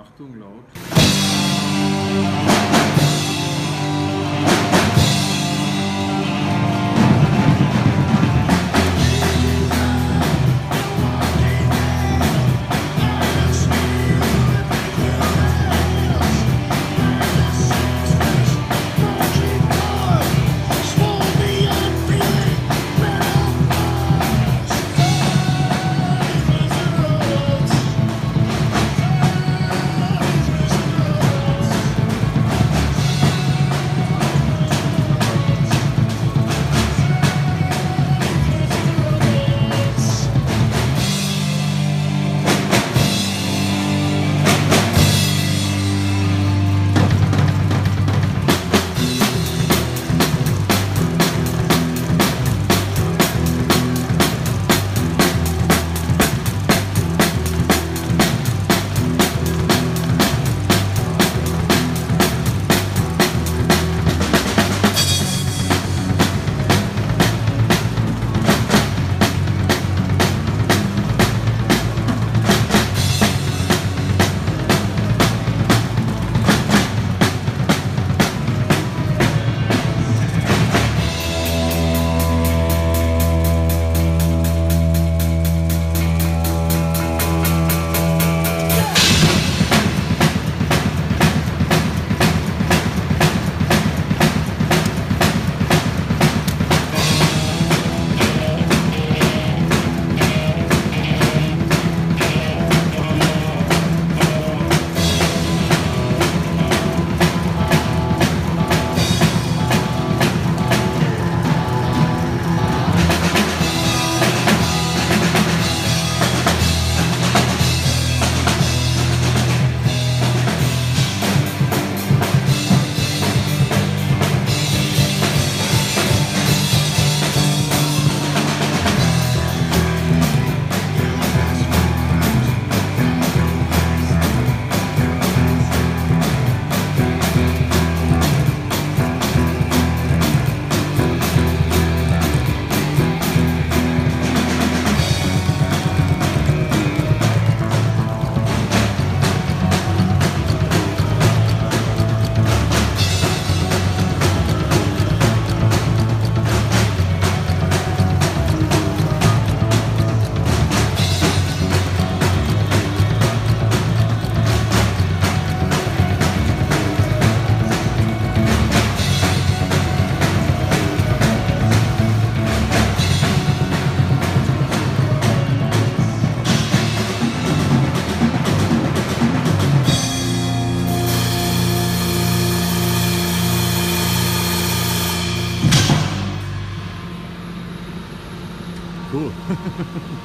Achtung laut. Cool.